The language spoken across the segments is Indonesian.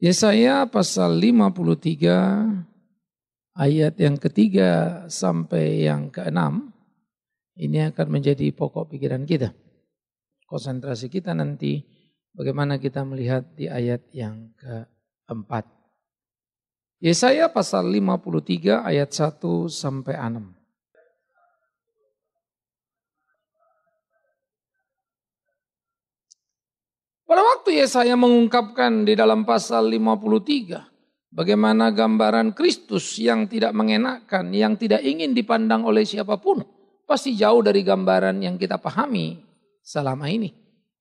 Yesaya pasal 53 ayat yang ketiga sampai yang keenam ini akan menjadi pokok pikiran kita. Konsentrasi kita nanti bagaimana kita melihat di ayat yang keempat. Yesaya pasal 53 ayat 1 sampai 6. Pada waktu Yesaya mengungkapkan di dalam pasal 53, bagaimana gambaran Kristus yang tidak mengenakan, yang tidak ingin dipandang oleh siapa pun, pasti jauh dari gambaran yang kita pahami selama ini.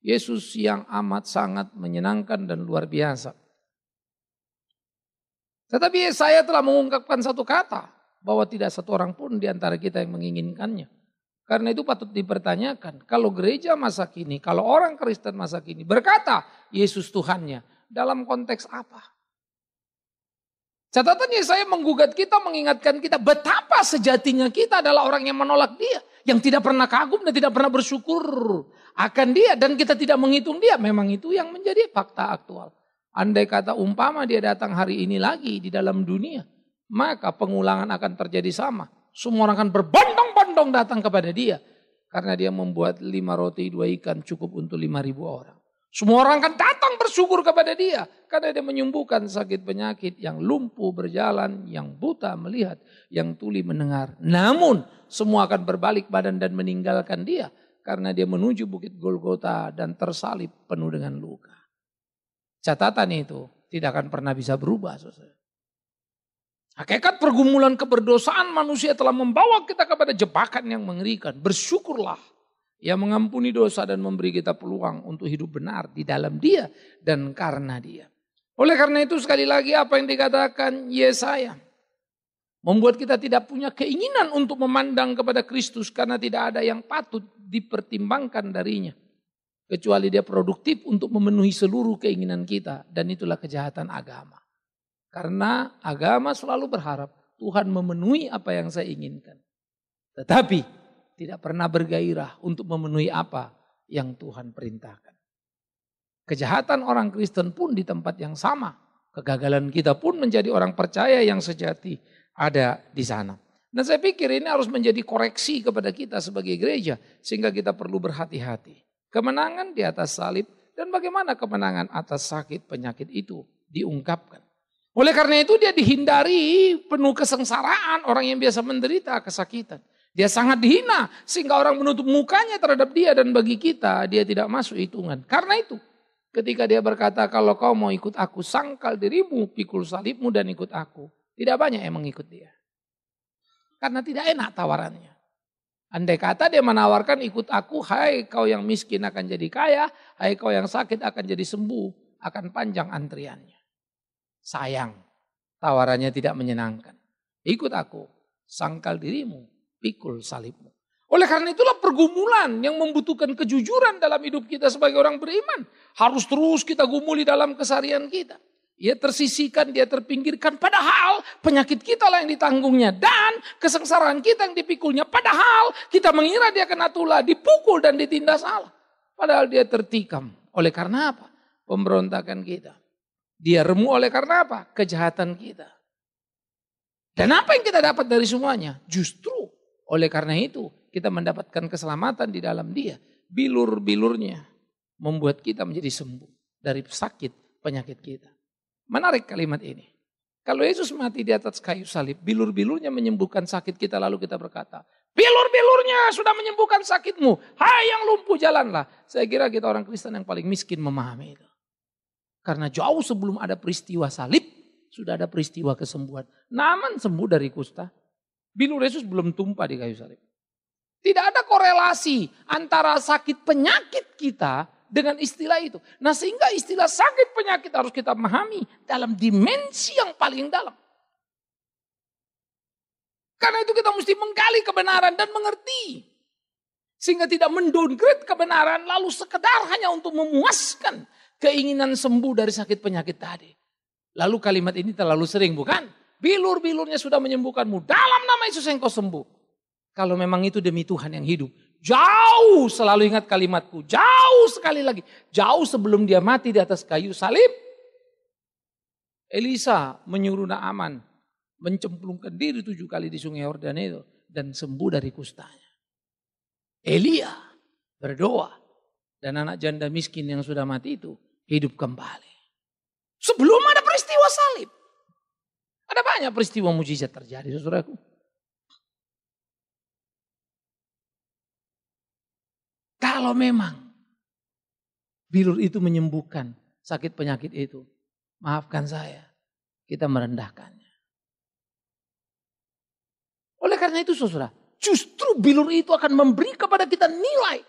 Yesus yang amat sangat menyenangkan dan luar biasa. Tetapi Yesaya telah mengungkapkan satu kata, bahwa tidak satu orang pun di antara kita yang menginginkannya. Karena itu patut dipertanyakan, kalau gereja masa kini, kalau orang Kristen masa kini berkata Yesus Tuhannya, dalam konteks apa? Catatannya saya menggugat kita, mengingatkan kita betapa sejatinya kita adalah orang yang menolak dia. Yang tidak pernah kagum dan tidak pernah bersyukur akan dia. Dan kita tidak menghitung dia. Memang itu yang menjadi fakta aktual. Andai kata umpama dia datang hari ini lagi di dalam dunia. Maka pengulangan akan terjadi sama. Semua orang akan berbondong-bondong datang kepada dia. Karena dia membuat lima roti dua ikan cukup untuk lima ribu orang. Semua orang akan datang bersyukur kepada dia. Karena dia menyembuhkan sakit penyakit yang lumpuh berjalan, yang buta melihat, yang tuli mendengar. Namun semua akan berbalik badan dan meninggalkan dia. Karena dia menuju bukit Golgota dan tersalib penuh dengan luka. Catatan itu tidak akan pernah bisa berubah. Saudara. Hakikat pergumulan keberdosaan manusia telah membawa kita kepada jebakan yang mengerikan. Bersyukurlah yang mengampuni dosa dan memberi kita peluang untuk hidup benar di dalam dia dan karena dia. Oleh karena itu sekali lagi apa yang dikatakan Yesaya. Membuat kita tidak punya keinginan untuk memandang kepada Kristus karena tidak ada yang patut dipertimbangkan darinya. Kecuali dia produktif untuk memenuhi seluruh keinginan kita dan itulah kejahatan agama. Karena agama selalu berharap Tuhan memenuhi apa yang saya inginkan. Tetapi tidak pernah bergairah untuk memenuhi apa yang Tuhan perintahkan. Kejahatan orang Kristen pun di tempat yang sama. Kegagalan kita pun menjadi orang percaya yang sejati ada di sana. Dan saya pikir ini harus menjadi koreksi kepada kita sebagai gereja. Sehingga kita perlu berhati-hati. Kemenangan di atas salib dan bagaimana kemenangan atas sakit penyakit itu diungkapkan. Oleh karena itu dia dihindari penuh kesengsaraan orang yang biasa menderita kesakitan. Dia sangat dihina sehingga orang menutup mukanya terhadap dia dan bagi kita dia tidak masuk hitungan. Karena itu ketika dia berkata kalau kau mau ikut aku sangkal dirimu pikul salibmu dan ikut aku. Tidak banyak yang mengikut dia. Karena tidak enak tawarannya. Andai kata dia menawarkan ikut aku, hai kau yang miskin akan jadi kaya, hai kau yang sakit akan jadi sembuh, akan panjang antriannya. Sayang, tawarannya tidak menyenangkan. Ikut aku, sangkal dirimu, pikul salibmu. Oleh karena itulah pergumulan yang membutuhkan kejujuran dalam hidup kita sebagai orang beriman. Harus terus kita gumuli dalam kesarian kita. Ia tersisihkan, dia terpinggirkan. Padahal penyakit kita lah yang ditanggungnya. Dan kesengsaraan kita yang dipikulnya. Padahal kita mengira dia kena tulah, dipukul dan ditindas salah. Padahal dia tertikam. Oleh karena apa? Pemberontakan kita. Dia remu oleh karena apa? Kejahatan kita. Dan apa yang kita dapat dari semuanya? Justru oleh karena itu kita mendapatkan keselamatan di dalam dia. Bilur-bilurnya membuat kita menjadi sembuh dari sakit penyakit kita. Menarik kalimat ini. Kalau Yesus mati di atas kayu salib, bilur-bilurnya menyembuhkan sakit kita lalu kita berkata, bilur-bilurnya sudah menyembuhkan sakitmu. Hai yang lumpuh jalanlah. Saya kira kita orang Kristen yang paling miskin memahami itu. Karena jauh sebelum ada peristiwa salib, sudah ada peristiwa kesembuhan. Naman sembuh dari kusta. Bilur Yesus belum tumpah di kayu salib. Tidak ada korelasi antara sakit penyakit kita dengan istilah itu. Nah sehingga istilah sakit penyakit harus kita memahami dalam dimensi yang paling dalam. Karena itu kita mesti menggali kebenaran dan mengerti. Sehingga tidak mendowngrade kebenaran lalu sekedar hanya untuk memuaskan keinginan sembuh dari sakit penyakit tadi. Lalu kalimat ini terlalu sering bukan? Bilur-bilurnya sudah menyembuhkanmu. Dalam nama Yesus yang kau sembuh. Kalau memang itu demi Tuhan yang hidup. Jauh selalu ingat kalimatku. Jauh sekali lagi. Jauh sebelum dia mati di atas kayu salib. Elisa menyuruh Naaman mencemplungkan diri tujuh kali di sungai Yordan itu dan sembuh dari kustanya. Elia berdoa dan anak janda miskin yang sudah mati itu hidup kembali. Sebelum ada peristiwa salib. Ada banyak peristiwa mujizat terjadi, saudaraku. Kalau memang bilur itu menyembuhkan sakit penyakit itu, maafkan saya, kita merendahkannya. Oleh karena itu saudara, justru bilur itu akan memberi kepada kita nilai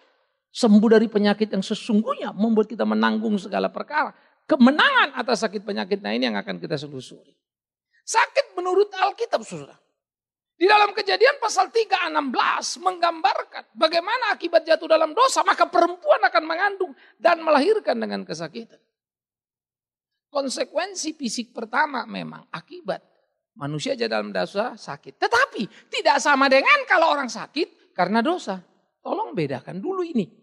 sembuh dari penyakit yang sesungguhnya membuat kita menanggung segala perkara. Kemenangan atas sakit penyakit nah ini yang akan kita selusuri. Sakit menurut Alkitab saudara. Di dalam kejadian pasal 3 16 menggambarkan bagaimana akibat jatuh dalam dosa maka perempuan akan mengandung dan melahirkan dengan kesakitan. Konsekuensi fisik pertama memang akibat manusia jatuh dalam dosa sakit. Tetapi tidak sama dengan kalau orang sakit karena dosa. Tolong bedakan dulu ini.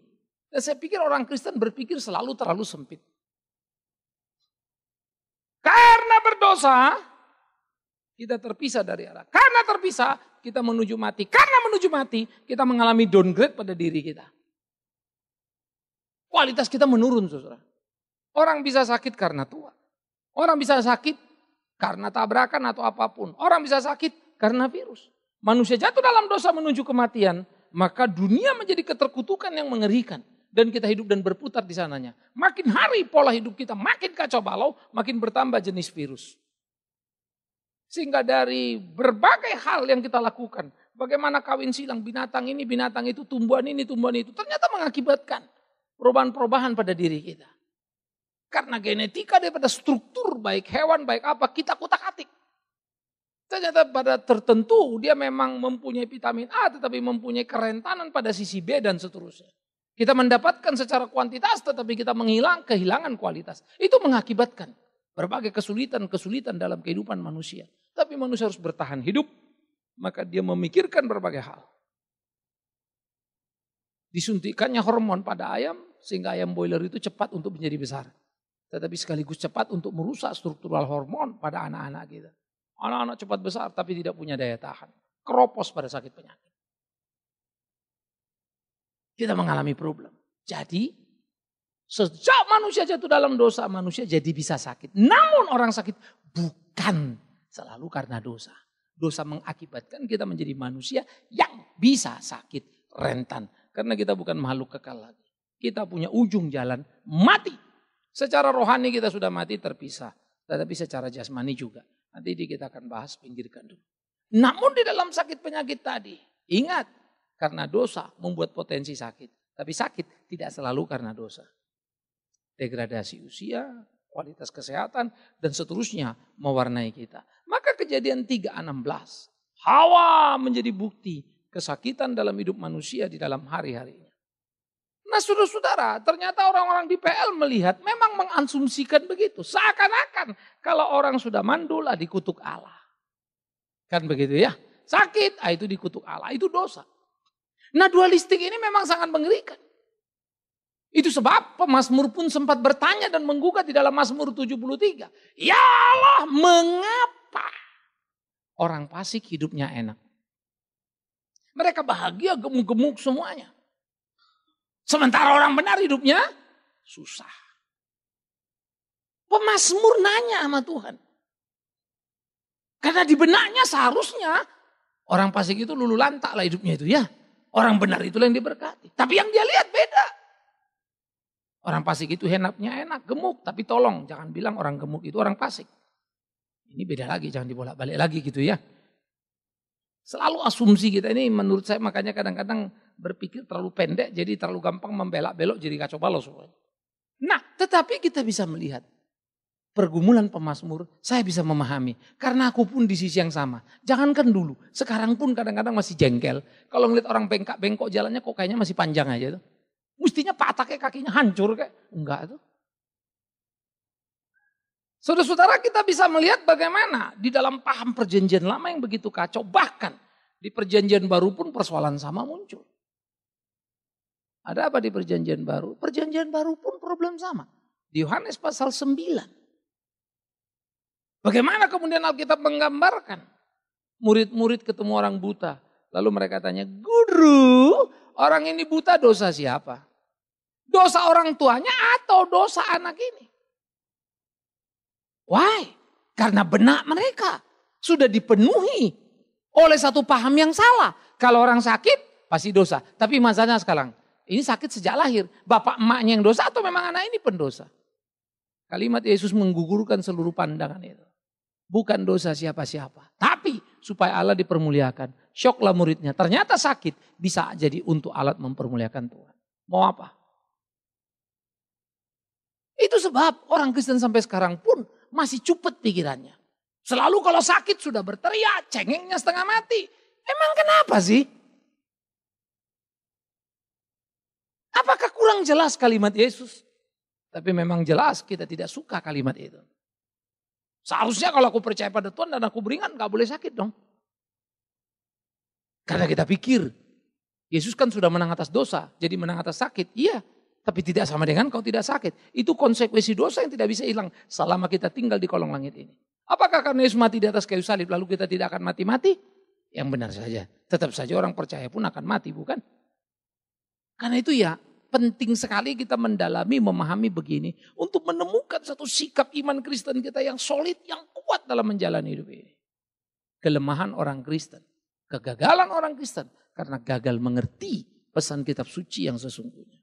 Dan saya pikir orang Kristen berpikir selalu terlalu sempit. Karena berdosa, kita terpisah dari Allah. Karena terpisah, kita menuju mati. Karena menuju mati, kita mengalami downgrade pada diri kita. Kualitas kita menurun, saudara. Orang bisa sakit karena tua. Orang bisa sakit karena tabrakan atau apa pun. Orang bisa sakit karena virus. Manusia jatuh dalam dosa menuju kematian, maka dunia menjadi keterkutukan yang mengerikan. Dan kita hidup dan berputar di sananya. Makin hari pola hidup kita makin kacau balau, makin bertambah jenis virus. Sehingga dari berbagai hal yang kita lakukan, bagaimana kawin silang binatang ini, binatang itu, tumbuhan ini, tumbuhan itu, ternyata mengakibatkan perubahan-perubahan pada diri kita. Karena genetika daripada struktur baik hewan, baik apa, kita kutak-atik. Ternyata pada tertentu dia memang mempunyai vitamin A tetapi mempunyai kerentanan pada sisi B dan seterusnya. Kita mendapatkan secara kuantitas tetapi kita menghilang kehilangan kualitas. Itu mengakibatkan berbagai kesulitan-kesulitan dalam kehidupan manusia. Tapi manusia harus bertahan hidup, maka dia memikirkan berbagai hal. Disuntikannya hormon pada ayam, sehingga ayam boiler itu cepat untuk menjadi besar. Tetapi sekaligus cepat untuk merusak struktural hormon pada anak-anak kita. Anak-anak cepat besar tapi tidak punya daya tahan. Keropos pada sakit penyakit. Kita mengalami problem. Jadi Sejak manusia jatuh dalam dosa, manusia jadi bisa sakit. Namun orang sakit bukan selalu karena dosa. Dosa mengakibatkan kita menjadi manusia yang bisa sakit, rentan. Karena kita bukan makhluk kekal lagi. Kita punya ujung jalan mati. Secara rohani kita sudah mati terpisah. Tetapi secara jasmani juga. Nanti kita akan bahas pinggirkan dulu. Namun di dalam sakit penyakit tadi, ingat karena dosa membuat potensi sakit. Tapi sakit tidak selalu karena dosa degradasi usia, kualitas kesehatan, dan seterusnya mewarnai kita. Maka kejadian 3.16, Hawa menjadi bukti kesakitan dalam hidup manusia di dalam hari-harinya. Nah saudara-saudara, ternyata orang-orang di PL melihat memang mengansumsikan begitu. Seakan-akan kalau orang sudah mandul lah dikutuk Allah. Kan begitu ya. Sakit, ah itu dikutuk Allah, itu dosa. Nah dualistik ini memang sangat mengerikan. Itu sebab pemazmur pun sempat bertanya dan menggugat di dalam Mazmur 73. Ya Allah mengapa orang fasik hidupnya enak? Mereka bahagia gemuk-gemuk semuanya. Sementara orang benar hidupnya susah. Pemazmur nanya sama Tuhan. Karena di benaknya seharusnya orang fasik itu lulu lantak lah hidupnya itu ya. Orang benar itulah yang diberkati. Tapi yang dia lihat beda. Orang pasik itu henapnya enak, gemuk. Tapi tolong jangan bilang orang gemuk itu orang pasik. Ini beda lagi, jangan dibolak-balik lagi gitu ya. Selalu asumsi kita ini menurut saya makanya kadang-kadang berpikir terlalu pendek jadi terlalu gampang membelak-belok jadi kacau balau. Nah tetapi kita bisa melihat pergumulan pemazmur saya bisa memahami. Karena aku pun di sisi yang sama. Jangankan dulu, sekarang pun kadang-kadang masih jengkel. Kalau ngeliat orang bengkak-bengkok jalannya kok kayaknya masih panjang aja tuh. Mestinya patah kayak kakinya hancur kayak. Enggak itu. Saudara-saudara kita bisa melihat bagaimana di dalam paham perjanjian lama yang begitu kacau. Bahkan di perjanjian baru pun persoalan sama muncul. Ada apa di perjanjian baru? Perjanjian baru pun problem sama. Di Yohanes pasal 9. Bagaimana kemudian Alkitab menggambarkan? Murid-murid ketemu orang buta. Lalu mereka tanya, guru orang ini buta dosa siapa? Dosa orang tuanya atau dosa anak ini? Why? Karena benak mereka sudah dipenuhi oleh satu paham yang salah. Kalau orang sakit pasti dosa. Tapi masalahnya sekarang, ini sakit sejak lahir. Bapak emaknya yang dosa atau memang anak ini pendosa? Kalimat Yesus menggugurkan seluruh pandangan itu. Bukan dosa siapa-siapa. Tapi supaya Allah dipermuliakan. Syoklah muridnya. Ternyata sakit bisa jadi untuk alat mempermuliakan Tuhan. Mau apa? Itu sebab orang Kristen sampai sekarang pun masih cupet pikirannya. Selalu kalau sakit sudah berteriak, cengengnya setengah mati. Emang kenapa sih? Apakah kurang jelas kalimat Yesus? Tapi memang jelas kita tidak suka kalimat itu. Seharusnya kalau aku percaya pada Tuhan dan aku beringat gak boleh sakit dong. Karena kita pikir Yesus kan sudah menang atas dosa, jadi menang atas sakit. Iya, tapi tidak sama dengan kau tidak sakit. Itu konsekuensi dosa yang tidak bisa hilang selama kita tinggal di kolong langit ini. Apakah karena Yesus mati di atas kayu salib lalu kita tidak akan mati-mati? Yang benar saja. Tetap saja orang percaya pun akan mati bukan? Karena itu ya penting sekali kita mendalami, memahami begini. Untuk menemukan satu sikap iman Kristen kita yang solid, yang kuat dalam menjalani hidup ini. Kelemahan orang Kristen. Kegagalan orang Kristen. Karena gagal mengerti pesan kitab suci yang sesungguhnya.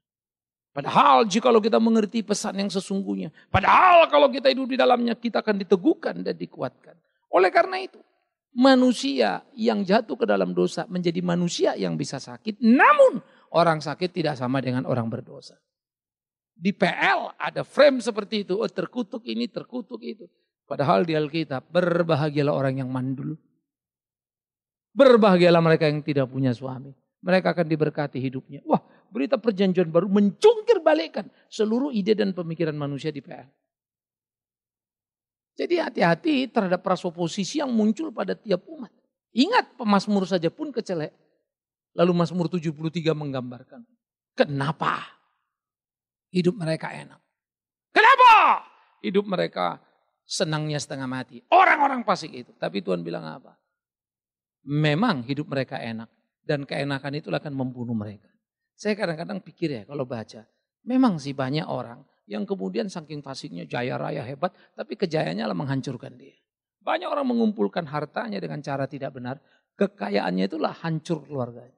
Padahal jika kita mengerti pesan yang sesungguhnya. Padahal kalau kita hidup di dalamnya kita akan diteguhkan dan dikuatkan. Oleh karena itu manusia yang jatuh ke dalam dosa menjadi manusia yang bisa sakit. Namun orang sakit tidak sama dengan orang berdosa. Di PL ada frame seperti itu. Oh terkutuk ini, terkutuk itu. Padahal di Alkitab berbahagialah orang yang mandul. Berbahagialah mereka yang tidak punya suami. Mereka akan diberkati hidupnya. Wah berita perjanjian baru mencungkir balikkan seluruh ide dan pemikiran manusia di PL. Jadi hati-hati terhadap prasoposisi yang muncul pada tiap umat. Ingat pemasmur saja pun kecelek. Lalu Mazmur 73 menggambarkan. Kenapa hidup mereka enak? Kenapa hidup mereka senangnya setengah mati? Orang-orang pasik itu. Tapi Tuhan bilang apa? Memang hidup mereka enak. Dan keenakan itu akan membunuh mereka. Saya kadang-kadang pikir ya kalau baca, memang sih banyak orang yang kemudian saking fasiknya jaya raya hebat, tapi kejayaannya lah menghancurkan dia. Banyak orang mengumpulkan hartanya dengan cara tidak benar, kekayaannya itulah hancur keluarganya.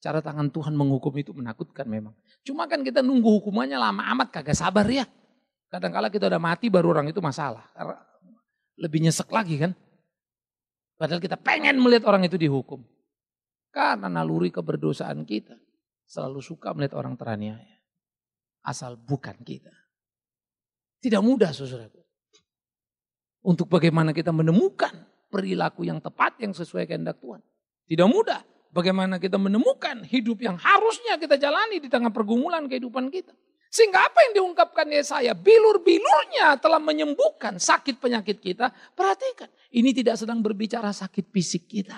Cara tangan Tuhan menghukum itu menakutkan memang. Cuma kan kita nunggu hukumannya lama amat kagak sabar ya. Kadang-kala kita udah mati baru orang itu masalah. Lebih nyesek lagi kan. Padahal kita pengen melihat orang itu dihukum. Karena naluri keberdosaan kita selalu suka melihat orang teraniaya. Asal bukan kita. Tidak mudah saudaraku. Untuk bagaimana kita menemukan perilaku yang tepat yang sesuai kehendak Tuhan. Tidak mudah. Bagaimana kita menemukan hidup yang harusnya kita jalani di tengah pergumulan kehidupan kita. Sehingga apa yang diungkapkan Yesaya, bilur-bilurnya telah menyembuhkan sakit penyakit kita. Perhatikan, ini tidak sedang berbicara sakit fisik kita.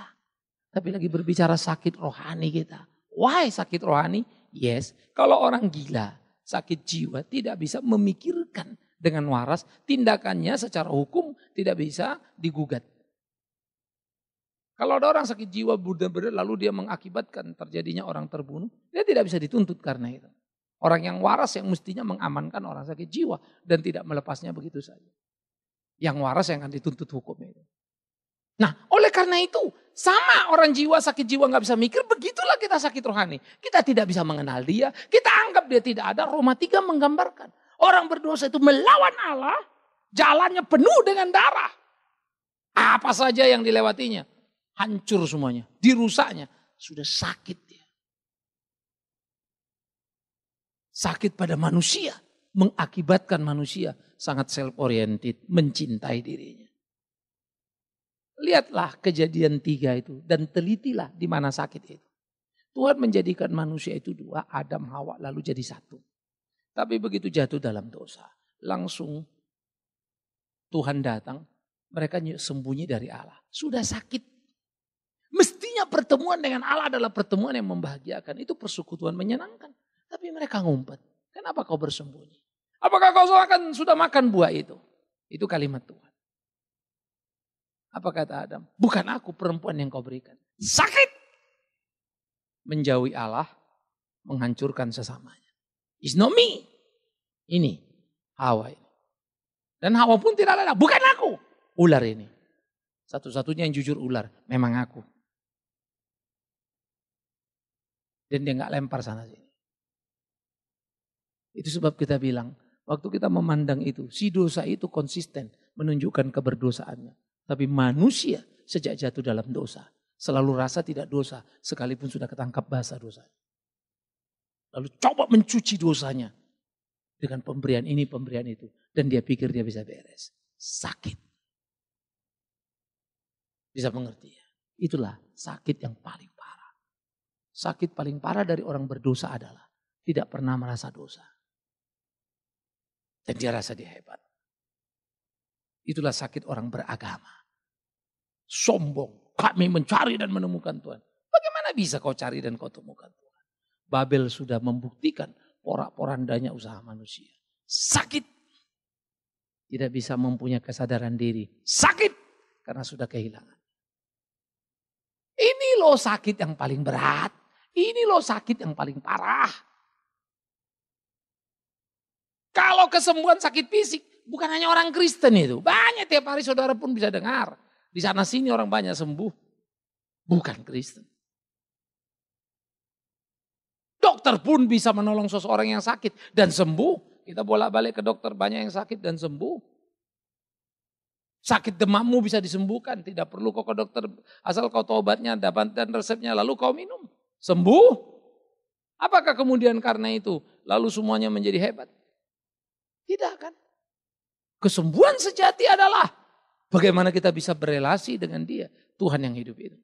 Tapi lagi berbicara sakit rohani kita. Why sakit rohani? Yes, kalau orang gila, sakit jiwa tidak bisa memikirkan dengan waras. Tindakannya secara hukum tidak bisa digugat. Kalau ada orang sakit jiwa benar-benar lalu dia mengakibatkan terjadinya orang terbunuh, dia tidak bisa dituntut karena itu. Orang yang waras yang mestinya mengamankan orang sakit jiwa dan tidak melepasnya begitu saja. Yang waras yang akan dituntut hukum itu. Nah, oleh karena itu, sama orang jiwa sakit jiwa nggak bisa mikir, begitulah kita sakit rohani. Kita tidak bisa mengenal dia, kita anggap dia tidak ada. Roma 3 menggambarkan. Orang berdosa itu melawan Allah, jalannya penuh dengan darah. Apa saja yang dilewatinya, hancur semuanya, dirusaknya. Sudah sakit dia. Sakit pada manusia, mengakibatkan manusia sangat self-oriented, mencintai dirinya. Lihatlah kejadian tiga itu dan telitilah di mana sakit itu. Tuhan menjadikan manusia itu dua, Adam, Hawa lalu jadi satu. Tapi begitu jatuh dalam dosa, langsung Tuhan datang, mereka sembunyi dari Allah. Sudah sakit. Mestinya pertemuan dengan Allah adalah pertemuan yang membahagiakan. Itu persekutuan menyenangkan. Tapi mereka ngumpet. Kenapa kau bersembunyi? Apakah kau akan sudah makan buah itu? Itu kalimat Tuhan. Apa kata Adam? Bukan aku perempuan yang kau berikan. Sakit. Menjauhi Allah, menghancurkan sesamanya. It's not me. Ini Hawa ini. Dan Hawa pun tidak ada. Bukan aku. Ular ini. Satu-satunya yang jujur ular. Memang aku. Dan dia nggak lempar sana sini. Itu sebab kita bilang, waktu kita memandang itu, si dosa itu konsisten menunjukkan keberdosaannya. Tapi manusia sejak jatuh dalam dosa, selalu rasa tidak dosa, sekalipun sudah ketangkap basah dosa. Lalu coba mencuci dosanya dengan pemberian ini, pemberian itu. Dan dia pikir dia bisa beres. Sakit. Bisa mengerti ya? Itulah sakit yang paling. Sakit paling parah dari orang berdosa adalah tidak pernah merasa dosa. Dan dia rasa dia hebat. Itulah sakit orang beragama. Sombong. Kami mencari dan menemukan Tuhan. Bagaimana bisa kau cari dan kau temukan Tuhan? Babel sudah membuktikan porak-porandanya usaha manusia. Sakit. Tidak bisa mempunyai kesadaran diri. Sakit. Karena sudah kehilangan. Ini loh sakit yang paling berat. Ini loh sakit yang paling parah. Kalau kesembuhan sakit fisik, Bukan hanya orang Kristen itu. Banyak tiap hari saudara pun bisa dengar. Di sana sini orang banyak sembuh. Bukan Kristen. Dokter pun bisa menolong seseorang yang sakit dan sembuh. Kita bolak-balik ke dokter banyak yang sakit dan sembuh. Sakit demammu bisa disembuhkan. Tidak perlu kau ke dokter. Asal kau tobatnya, dapat dan resepnya lalu kau minum. Sembuh. Apakah kemudian karena itu lalu semuanya menjadi hebat? Tidak kan? Kesembuhan sejati adalah bagaimana kita bisa berelasi dengan dia, Tuhan yang hidup itu.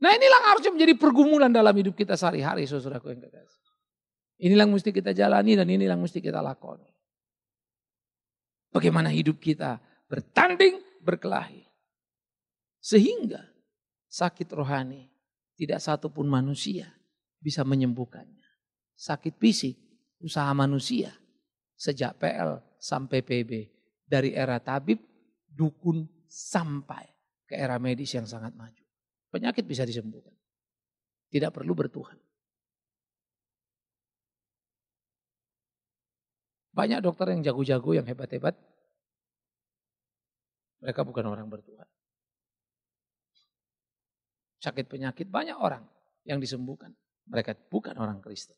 Nah inilah yang harusnya menjadi pergumulan dalam hidup kita sehari-hari, saudaraku yang kekasih. Inilah yang mesti kita jalani dan inilah yang mesti kita lakoni. Bagaimana hidup kita bertanding, berkelahi. Sehingga sakit rohani tidak satupun manusia bisa menyembuhkannya. Sakit fisik usaha manusia. Sejak PL sampai PB. Dari era tabib, dukun, sampai ke era medis yang sangat maju. Penyakit bisa disembuhkan. Tidak perlu bertuhan. Banyak dokter yang jago-jago, yang hebat-hebat. Mereka bukan orang bertuhan. Sakit penyakit banyak orang yang disembuhkan. Mereka bukan orang Kristen.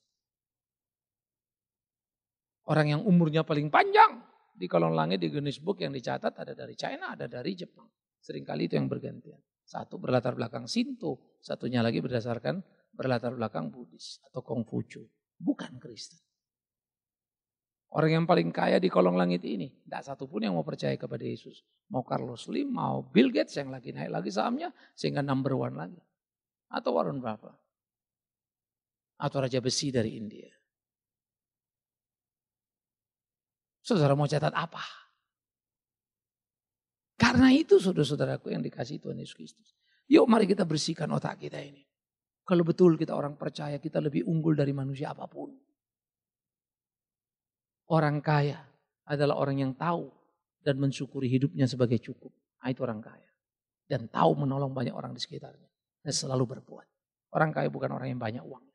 Orang yang umurnya paling panjang di kolom langit di Guinness Book yang dicatat ada dari China, ada dari Jepang. Seringkali itu yang bergantian. Satu berlatar belakang Sinto, satunya lagi berdasarkan berlatar belakang Buddhis atau Kongfucu. Bukan Kristen. Orang yang paling kaya di kolong langit ini, tidak satu pun yang mau percaya kepada Yesus. Mau Carlos Slim, mau Bill Gates yang lagi naik lagi sahamnya, sehingga number one lagi. Atau Warren Buffett. Atau Raja Besi dari India. Saudara mau catat apa? Karena itu saudara-saudaraku yang dikasih Tuhan Yesus Kristus. Yuk mari kita bersihkan otak kita ini. Kalau betul kita orang percaya kita lebih unggul dari manusia apa pun. Orang kaya adalah orang yang tahu dan mensyukuri hidupnya sebagai cukup. Nah, itu orang kaya. Dan tahu menolong banyak orang di sekitarnya. Dan selalu berbuat. Orang kaya bukan orang yang banyak uang.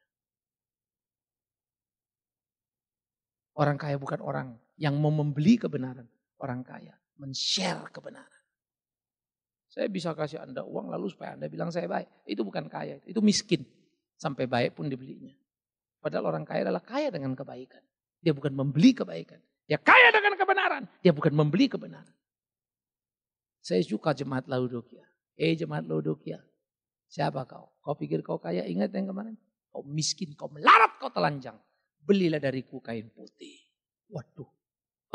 Orang kaya bukan orang yang mau membeli kebenaran. Orang kaya men-share kebenaran. Saya bisa kasih Anda uang lalu supaya Anda bilang saya baik. Itu bukan kaya, itu miskin. Sampai baik pun dibelinya. Padahal orang kaya adalah kaya dengan kebaikan. Dia bukan membeli kebaikan. Dia kaya dengan kebenaran. Dia bukan membeli kebenaran. Saya suka jemaat Laudokia. Eh jemaat Laudokia. Siapa kau? Kau pikir kau kaya? Ingat yang kemarin? Kau miskin, kau melarat, kau telanjang. Belilah dariku kain putih. Waduh,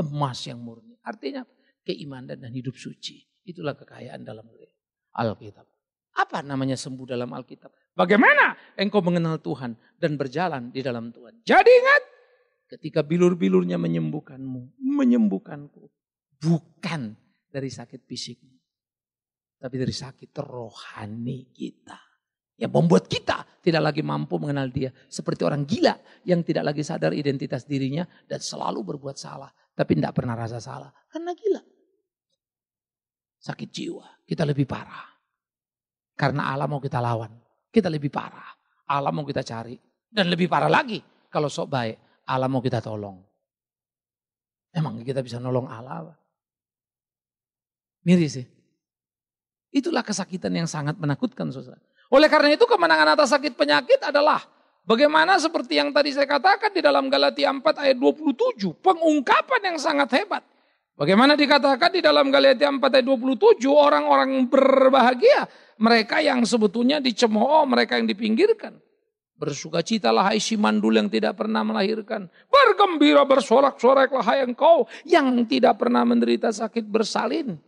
emas yang murni. Artinya keimanan dan hidup suci. Itulah kekayaan dalam Alkitab. Apa namanya sembuh dalam Alkitab? Bagaimana engkau mengenal Tuhan dan berjalan di dalam Tuhan. Jadi ingat, ketika bilur-bilurnya menyembuhkanmu, menyembuhkanku. Bukan dari sakit fisikmu. Tapi dari sakit rohani kita. Yang membuat kita tidak lagi mampu mengenal dia. Seperti orang gila yang tidak lagi sadar identitas dirinya dan selalu berbuat salah. Tapi tidak pernah rasa salah. Karena gila. sakit jiwa. Kita lebih parah. Karena Allah mau kita lawan. Kita lebih parah. Allah mau kita cari. Dan lebih parah lagi. Kalau sok baik. Allah mau kita tolong. Emang kita bisa nolong Allah? Miris sih. Itulah kesakitan yang sangat menakutkan saudara. Oleh karena itu kemenangan atas sakit penyakit adalah bagaimana seperti yang tadi saya katakan di dalam Galatia 4 ayat 27. Pengungkapan yang sangat hebat. Bagaimana dikatakan di dalam Galatia 4 ayat 27 orang-orang berbahagia. Mereka yang sebetulnya dicemooh, mereka yang dipinggirkan. Bersukacitalah hai si mandul yang tidak pernah melahirkan. Bergembira bersorak-soraklah hai engkau yang tidak pernah menderita sakit bersalin.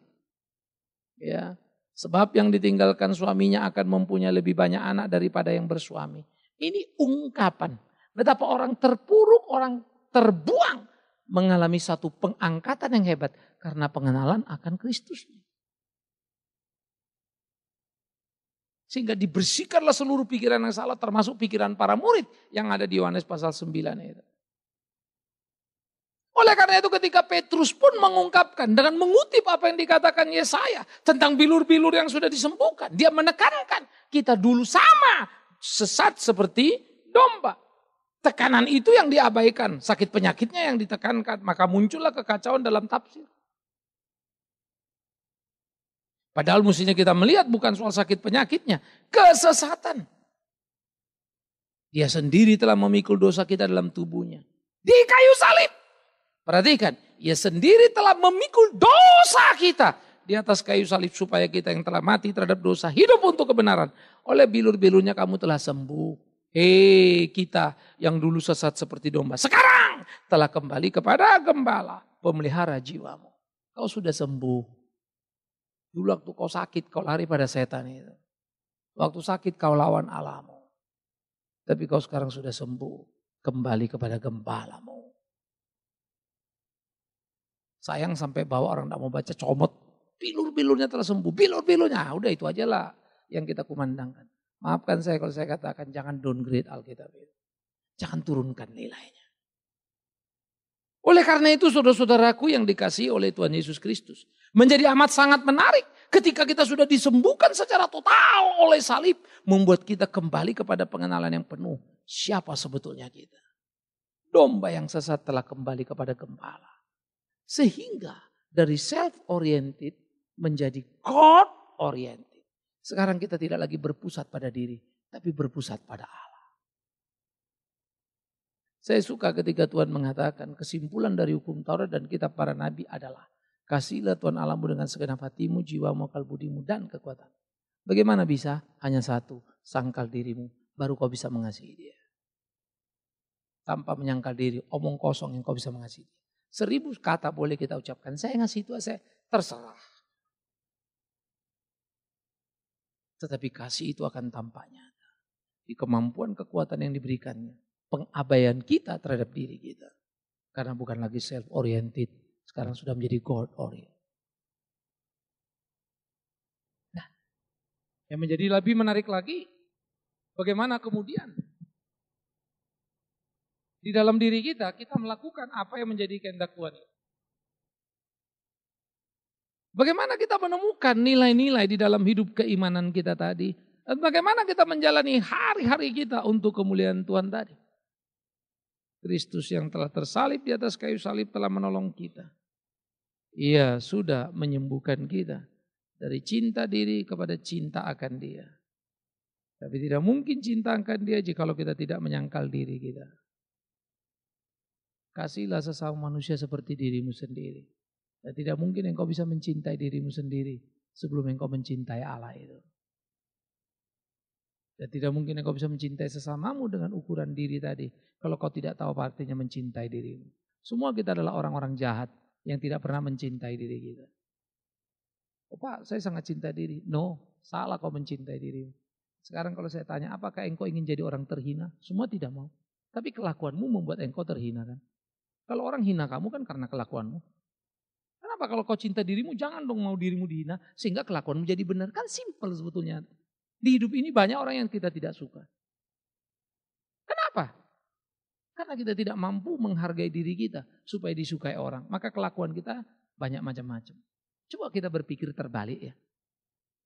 Ya, sebab yang ditinggalkan suaminya akan mempunyai lebih banyak anak daripada yang bersuami. Ini ungkapan betapa orang terpuruk, orang terbuang mengalami satu pengangkatan yang hebat karena pengenalan akan Kristus. Sehingga dibersihkanlah seluruh pikiran yang salah termasuk pikiran para murid yang ada di Yohanes pasal 9 itu. Oleh karena itu ketika Petrus pun mengungkapkan dengan mengutip apa yang dikatakan Yesaya tentang bilur-bilur yang sudah disembuhkan. Dia menekankan kita dulu sama sesat seperti domba. Tekanan itu yang diabaikan, sakit penyakitnya yang ditekankan, maka muncullah kekacauan dalam tafsir. Padahal mestinya kita melihat bukan soal sakit penyakitnya, kesesatan. Dia sendiri telah memikul dosa kita dalam tubuhnya. Di kayu salib. Perhatikan, ia sendiri telah memikul dosa kita di atas kayu salib supaya kita yang telah mati terhadap dosa hidup untuk kebenaran. Oleh bilur-bilurnya kamu telah sembuh. Hei kita yang dulu sesat seperti domba. Sekarang telah kembali kepada gembala pemelihara jiwamu. Kau sudah sembuh. Dulu waktu kau sakit, kau lari pada setan itu. Waktu sakit kau lawan alamu. Tapi kau sekarang sudah sembuh. Kembali kepada gembalamu. Sayang sampai bawa orang tidak mau baca comot. Bilur-bilurnya telah sembuh. Bilur-bilurnya. Ah, udah itu aja lah yang kita kumandangkan. Maafkan saya kalau saya katakan jangan downgrade Alkitab itu. Jangan turunkan nilainya. Oleh karena itu saudara-saudaraku yang dikasih oleh Tuhan Yesus Kristus. Menjadi amat sangat menarik ketika kita sudah disembuhkan secara total oleh salib. Membuat kita kembali kepada pengenalan yang penuh. Siapa sebetulnya kita. Domba yang sesat telah kembali kepada gembala. Sehingga dari self-oriented menjadi God-oriented. Sekarang kita tidak lagi berpusat pada diri. Tapi berpusat pada Allah. Saya suka ketika Tuhan mengatakan kesimpulan dari hukum Taurat dan kitab para nabi adalah Kasihlah Tuhan Allahmu dengan segenap hatimu, jiwamu, akal budimu, dan kekuatan. Bagaimana bisa? Hanya satu, sangkal dirimu, baru kau bisa mengasihi dia. Tanpa menyangkal diri, omong kosong yang kau bisa mengasihi dia. Seribu kata boleh kita ucapkan, saya ngasih itu, saya terserah. Tetapi kasih itu akan tampaknya di kemampuan kekuatan yang diberikannya. Pengabaian kita terhadap diri kita. Karena bukan lagi self-oriented, sekarang sudah menjadi God oriented. Nah, yang menjadi lebih menarik lagi, bagaimana kemudian di dalam diri kita, kita melakukan apa yang menjadi kehendak Tuhan. Bagaimana kita menemukan nilai-nilai di dalam hidup keimanan kita tadi. Dan bagaimana kita menjalani hari-hari kita untuk kemuliaan Tuhan tadi. Kristus yang telah tersalib di atas kayu salib telah menolong kita. Ia sudah menyembuhkan kita dari cinta diri kepada cinta akan dia. Tapi tidak mungkin cinta akan dia jikalau kita tidak menyangkal diri kita. Kasihlah sesama manusia seperti dirimu sendiri. Dan tidak mungkin engkau bisa mencintai dirimu sendiri sebelum engkau mencintai Allah itu. Dan tidak mungkin engkau bisa mencintai sesamamu dengan ukuran diri tadi. Kalau kau tidak tahu artinya mencintai dirimu. Semua kita adalah orang-orang jahat yang tidak pernah mencintai diri kita. Oh Pak, saya sangat cinta diri. No, salah kau mencintai dirimu. Sekarang kalau saya tanya, apakah engkau ingin jadi orang terhina? Semua tidak mau. Tapi kelakuanmu membuat engkau terhina kan? Kalau orang hina kamu kan karena kelakuanmu. Kenapa kalau kau cinta dirimu, jangan dong mau dirimu dihina. Sehingga kelakuanmu jadi benar. Kan simpel sebetulnya. Di hidup ini banyak orang yang kita tidak suka. Kenapa? Karena kita tidak mampu menghargai diri kita supaya disukai orang. Maka kelakuan kita banyak macam-macam. Coba kita berpikir terbalik ya.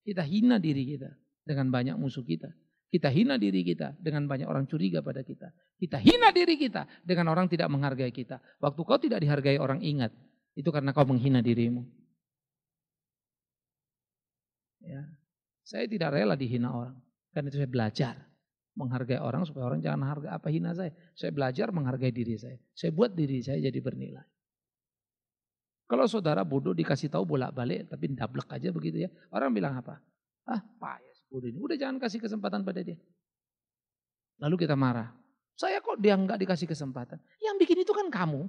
Kita hina diri kita dengan banyak musuh kita. Kita hina diri kita dengan banyak orang curiga pada kita. Kita hina diri kita dengan orang tidak menghargai kita. Waktu kau tidak dihargai orang ingat, itu karena kau menghina dirimu. Ya. Saya tidak rela dihina orang. Karena itu saya belajar menghargai orang supaya orang jangan harga apa hina saya. Saya belajar menghargai diri saya. Saya buat diri saya jadi bernilai. Kalau saudara bodoh dikasih tahu bolak-balik tapi dablek aja begitu ya. Orang bilang apa? Ah, payah bodoh ini. Udah jangan kasih kesempatan pada dia. Lalu kita marah. Saya kok dia nggak dikasih kesempatan? Yang bikin itu kan kamu.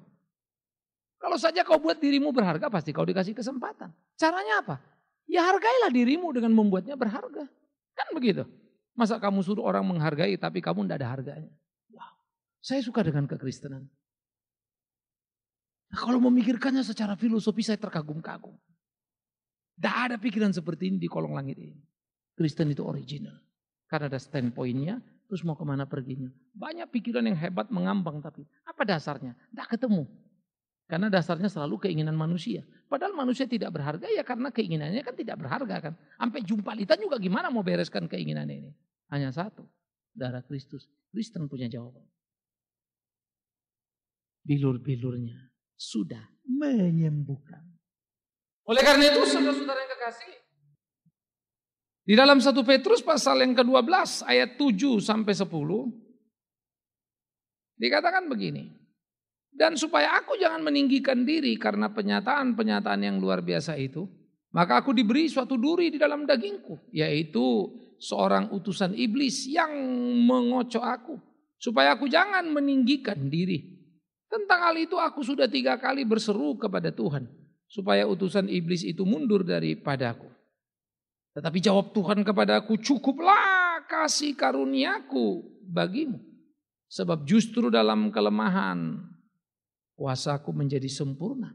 Kalau saja kau buat dirimu berharga, pasti kau dikasih kesempatan. Caranya apa? Ya hargailah dirimu dengan membuatnya berharga. Kan begitu. Masa kamu suruh orang menghargai tapi kamu tidak ada harganya. Wow. Saya suka dengan kekristenan. Nah, kalau memikirkannya secara filosofi saya terkagum-kagum. Tidak ada pikiran seperti ini di kolong langit ini. Kristen itu original. Karena ada standpointnya, terus mau ke mana perginya. Banyak pikiran yang hebat mengambang tapi apa dasarnya? Tidak ketemu. Karena dasarnya selalu keinginan manusia. Padahal manusia tidak berharga ya karena keinginannya kan tidak berharga kan. Sampai jumpa lita juga gimana mau bereskan keinginan ini. Hanya satu, darah Kristus. Kristen punya jawaban. Bilur-bilurnya sudah menyembuhkan. Oleh karena itu saudara-saudara yang kekasih, di dalam satu Petrus pasal yang ke-12 ayat 7 sampai 10 dikatakan begini. Dan supaya aku jangan meninggikan diri karena penyataan-penyataan yang luar biasa itu, maka aku diberi suatu duri di dalam dagingku, yaitu seorang utusan iblis yang mengocok aku, supaya aku jangan meninggikan diri. Tentang hal itu aku sudah tiga kali berseru kepada Tuhan, supaya utusan iblis itu mundur daripadaku. Tetapi jawab Tuhan kepadaku, cukuplah kasih karuniaku bagimu. Sebab justru dalam kelemahan kuasaku menjadi sempurna.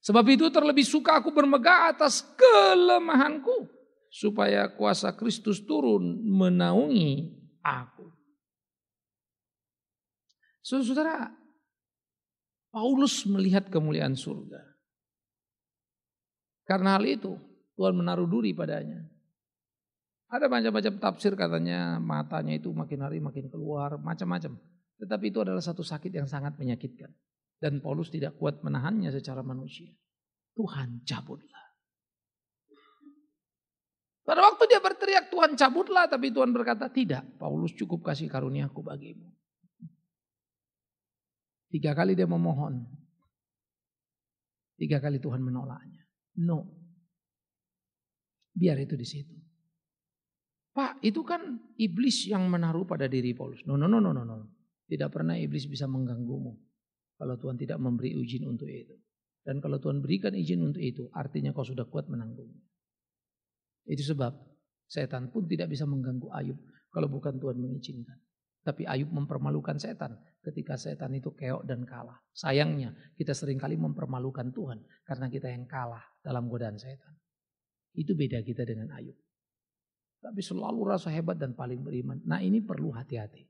Sebab itu terlebih suka aku bermegah atas kelemahanku. Supaya kuasa Kristus turun menaungi aku. Saudara, Paulus melihat kemuliaan surga. Karena hal itu, Tuhan menaruh duri padanya. Ada macam-macam tafsir katanya matanya itu makin hari makin keluar, macam-macam. Tetapi itu adalah satu sakit yang sangat menyakitkan. Dan Paulus tidak kuat menahannya secara manusia. Tuhan cabutlah. Pada waktu dia berteriak Tuhan cabutlah, tapi Tuhan berkata tidak. Paulus cukup kasih karuniaku bagimu. Tiga kali dia memohon. Tiga kali Tuhan menolaknya. No. Biar itu di situ. Pak, itu kan iblis yang menaruh pada diri Paulus. No, no, no, no, no, no. Tidak pernah iblis bisa mengganggumu kalau Tuhan tidak memberi izin untuk itu. Dan kalau Tuhan berikan izin untuk itu, artinya kau sudah kuat menanggung. Itu sebab setan pun tidak bisa mengganggu Ayub kalau bukan Tuhan mengizinkan. Tapi Ayub mempermalukan setan ketika setan itu keok dan kalah. Sayangnya kita sering kali mempermalukan Tuhan karena kita yang kalah dalam godaan setan. Itu beda kita dengan Ayub. Tapi selalu rasa hebat dan paling beriman. Nah ini perlu hati-hati.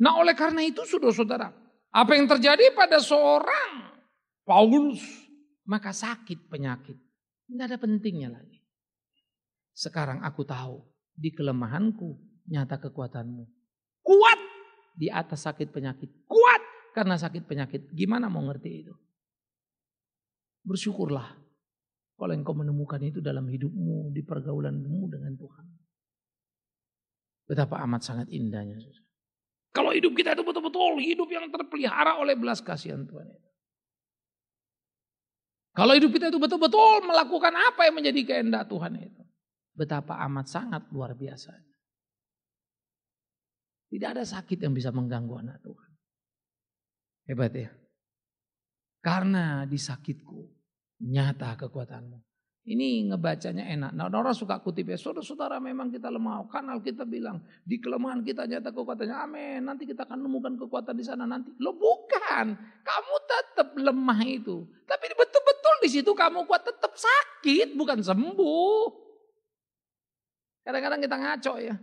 Nah oleh karena itu saudara-saudara. Apa yang terjadi pada seorang Paulus. Maka sakit penyakit. Tidak ada pentingnya lagi. Sekarang aku tahu. Di kelemahanku nyata kekuatanmu. Kuat di atas sakit penyakit. Kuat karena sakit penyakit. Gimana mau ngerti itu? Bersyukurlah kalau engkau menemukan itu dalam hidupmu, di pergaulanmu dengan Tuhan. Betapa amat sangat indahnya. Kalau hidup kita itu betul-betul hidup yang terpelihara oleh belas kasihan Tuhan. Kalau hidup kita itu betul-betul melakukan apa yang menjadi kehendak Tuhan itu. Betapa amat sangat luar biasa. Tidak ada sakit yang bisa mengganggu anak Tuhan. Hebat ya. Karena di sakitku Nyata kekuatanmu. Ini ngebacanya enak. Nah orang suka kutip ya, saudara-saudara memang kita lemah. Kan kita bilang, di kelemahan kita nyata kekuatannya. Amin, nanti kita akan menemukan kekuatan di sana nanti. Lo bukan, kamu tetap lemah itu. Tapi betul-betul di situ kamu kuat tetap sakit, bukan sembuh. Kadang-kadang kita ngaco ya.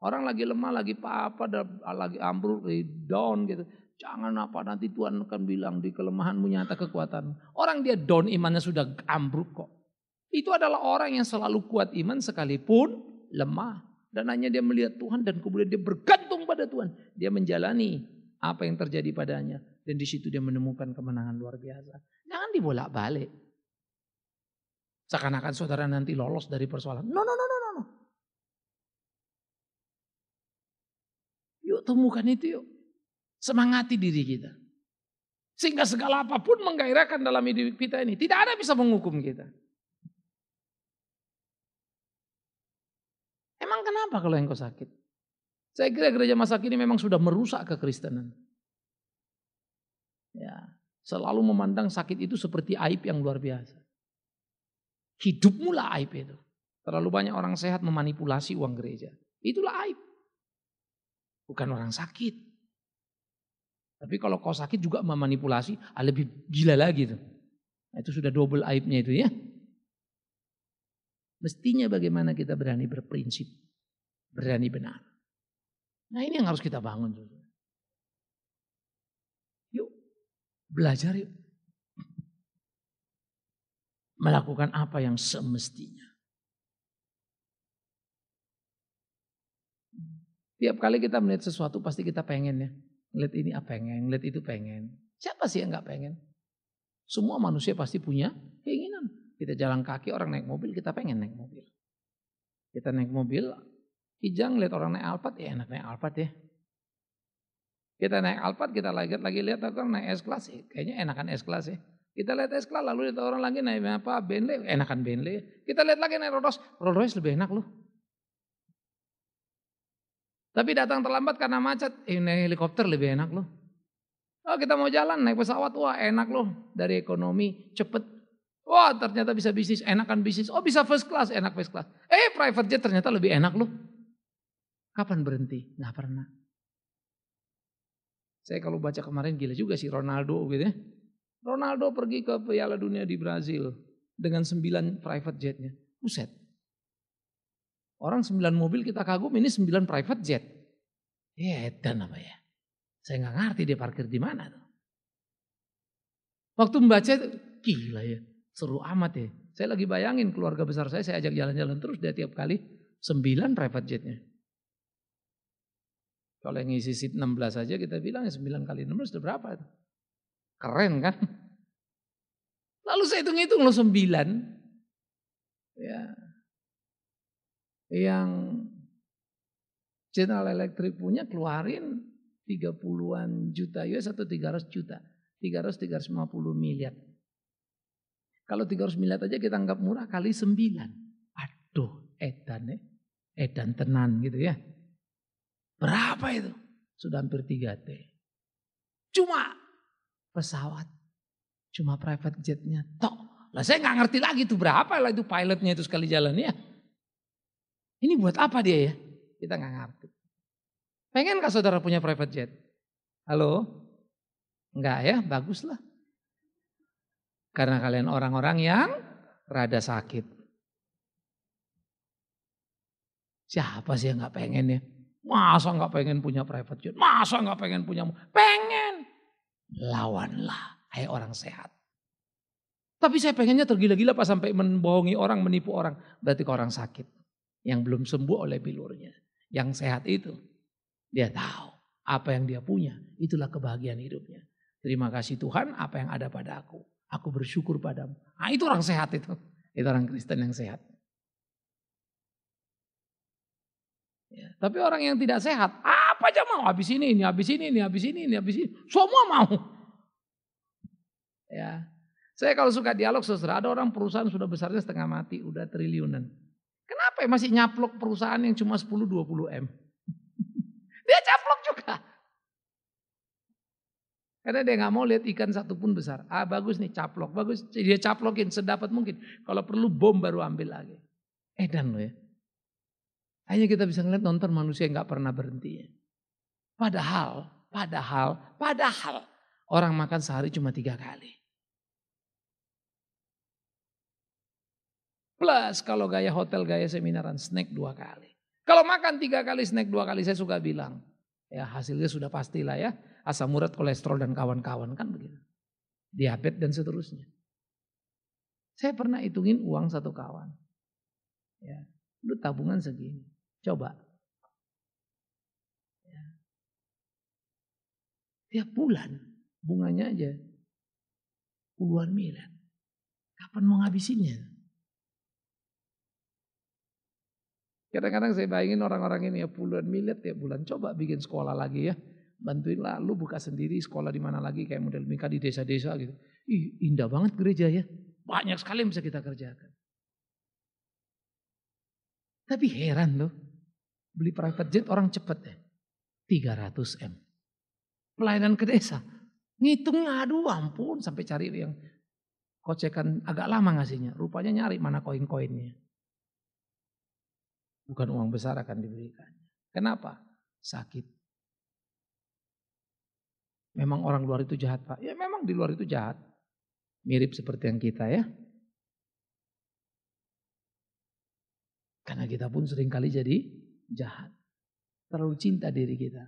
Orang lagi lemah, lagi apa-apa, lagi ambruk, down gitu. Jangan apa nanti Tuhan akan bilang di kelemahanmu nyata kekuatan. Orang dia down imannya sudah ambruk kok. Itu adalah orang yang selalu kuat iman sekalipun lemah. Dan hanya dia melihat Tuhan dan kemudian dia bergantung pada Tuhan. Dia menjalani apa yang terjadi padanya. Dan di situ dia menemukan kemenangan luar biasa. Jangan dibolak-balik. Seakan-akan saudara nanti lolos dari persoalan. No, no, no, no, no. Yuk temukan itu yuk. Semangati diri kita. Sehingga segala apa pun menggairahkan dalam hidup kita ini. Tidak ada bisa menghukum kita. Emang kenapa kalau engkau sakit? Saya kira gereja masa kini memang sudah merusak kekristenan. Ya, selalu memandang sakit itu seperti aib yang luar biasa. Hidupmu lah aib itu. Terlalu banyak orang sehat memanipulasi uang gereja. Itulah aib. Bukan orang sakit. Tapi kalau kau sakit juga memanipulasi, ah, lebih gila lagi tuh. Nah, itu sudah double aibnya itu ya. Mestinya bagaimana kita berani berprinsip, berani benar. Nah ini yang harus kita bangun. Yuk, belajar yuk. Melakukan apa yang semestinya. Tiap kali kita melihat sesuatu pasti kita pengen ya. Ngeliat ini apa pengen, ngeliat itu pengen. Siapa sih yang nggak pengen? Semua manusia pasti punya keinginan. Kita jalan kaki, orang naik mobil, kita pengen naik mobil. Kita naik mobil, Kijang lihat orang naik Alphard, ya enak naik Alphard ya. Kita naik Alphard, kita lagi lagi lihat orang naik S kelas, ya. kayaknya enakan S kelas ya. Kita lihat S kelas, lalu lihat orang lagi naik apa Bentley, enakan Bentley. Kita lihat lagi naik Rolls Royce, Rolls lebih enak loh. Tapi datang terlambat karena macet. Eh, naik helikopter lebih enak loh. Oh kita mau jalan naik pesawat, wah enak loh. Dari ekonomi cepet. Wah ternyata bisa bisnis, enakan bisnis. Oh bisa first class, enak first class. Eh private jet ternyata lebih enak loh. Kapan berhenti? Nggak pernah. Saya kalau baca kemarin gila juga sih Ronaldo gitu ya. Ronaldo pergi ke Piala Dunia di Brazil dengan sembilan private jetnya. Buset. Orang sembilan mobil kita kagum, ini sembilan private jet. Ya edan apa ya. Saya nggak ngerti dia parkir di mana tuh. Waktu membaca gila ya, seru amat ya. Saya lagi bayangin keluarga besar saya, saya ajak jalan-jalan terus dia tiap kali sembilan private jetnya. Kalau yang ngisi seat 16 saja kita bilang ya 9 kali 16 sudah berapa itu? Keren kan? Lalu saya hitung-hitung loh 9. Ya, yang General Electric punya keluarin 30-an juta US atau 300 juta. 300 350 miliar. Kalau 300 miliar aja kita anggap murah kali 9. Aduh, edan ya. Edan tenan gitu ya. Berapa itu? Sudah hampir 3 T. Cuma pesawat. Cuma private jetnya tok. Lah saya nggak ngerti lagi itu berapa lah itu pilotnya itu sekali jalan ya. Ini buat apa dia ya? Kita nggak ngerti. Pengen Pengenkah saudara punya private jet? Halo? Enggak ya, baguslah. Karena kalian orang-orang yang rada sakit. Siapa sih yang nggak pengen ya? Masa nggak pengen punya private jet? Masa nggak pengen punya? Pengen. Lawanlah, hai orang sehat. Tapi saya pengennya tergila-gila pas sampai membohongi orang, menipu orang. Berarti ke orang sakit yang belum sembuh oleh bilurnya. Yang sehat itu, dia tahu apa yang dia punya, itulah kebahagiaan hidupnya. Terima kasih Tuhan apa yang ada pada aku. Aku bersyukur padamu. Nah, itu orang sehat itu. Itu orang Kristen yang sehat. Ya, tapi orang yang tidak sehat, apa aja mau. Habis ini, ini, habis ini, ini, habis ini, ini, habis ini. Semua mau. Ya, saya kalau suka dialog saudara, ada orang perusahaan sudah besarnya setengah mati, udah triliunan. Kenapa ya masih nyaplok perusahaan yang cuma 10-20 M? dia caplok juga. Karena dia nggak mau lihat ikan satu pun besar. Ah bagus nih caplok, bagus. Dia caplokin sedapat mungkin. Kalau perlu bom baru ambil lagi. Eh dan lo ya. Hanya kita bisa ngeliat nonton manusia yang nggak pernah berhenti. Ya. Padahal, padahal, padahal orang makan sehari cuma tiga kali. Plus kalau gaya hotel, gaya seminaran, snack dua kali. Kalau makan tiga kali, snack dua kali, saya suka bilang. Ya hasilnya sudah pastilah ya. Asam urat, kolesterol dan kawan-kawan kan begitu. Diabetes dan seterusnya. Saya pernah hitungin uang satu kawan. Ya, lu tabungan segini. Coba. Ya. Tiap bulan bunganya aja puluhan miliar. Kapan mau ngabisinnya? Kadang-kadang saya bayangin orang-orang ini ya puluhan miliar tiap bulan. Coba bikin sekolah lagi ya. Bantuinlah lu buka sendiri sekolah di mana lagi kayak model Mika di desa-desa gitu. Ih, indah banget gereja ya. Banyak sekali yang bisa kita kerjakan. Tapi heran loh. Beli private jet orang cepet ya. 300 M. Pelayanan ke desa. Ngitungnya aduh ampun sampai cari yang kocekan agak lama ngasihnya. Rupanya nyari mana koin-koinnya. Bukan uang besar akan diberikan. Kenapa? Sakit. Memang orang luar itu jahat Pak. Ya memang di luar itu jahat. Mirip seperti yang kita ya. Karena kita pun sering kali jadi jahat. Terlalu cinta diri kita.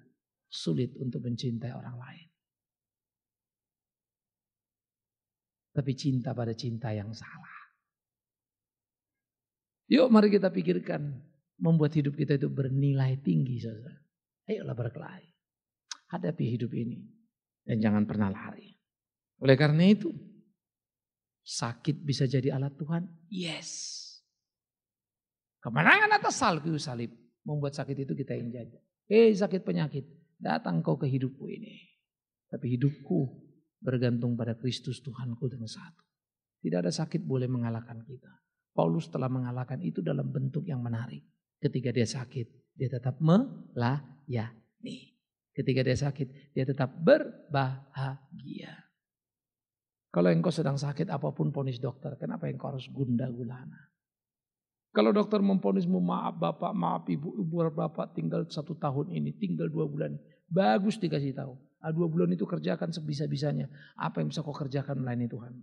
Sulit untuk mencintai orang lain. Tapi cinta pada cinta yang salah. Yuk mari kita pikirkan. Membuat hidup kita itu bernilai tinggi saudara. Ayolah berkelahi. Hadapi hidup ini. Dan jangan pernah lari. Oleh karena itu. Sakit bisa jadi alat Tuhan? Yes. Kemenangan atas salju salib. Membuat sakit itu kita yang jaga. Hei sakit penyakit. Datang kau ke hidupku ini. Tapi hidupku bergantung pada Kristus Tuhanku dan satu. Tidak ada sakit boleh mengalahkan kita. Paulus telah mengalahkan itu dalam bentuk yang menarik. Ketika dia sakit, dia tetap melayani. Ketika dia sakit, dia tetap berbahagia. Kalau engkau sedang sakit apa pun ponis dokter, kenapa engkau harus gunda gulana? Kalau dokter memponismu maaf bapak, maaf ibu, ibu bapak tinggal satu tahun ini, tinggal dua bulan. Bagus dikasih tahu. Ah, dua bulan itu kerjakan sebisa-bisanya. Apa yang bisa kau kerjakan melayani Tuhan?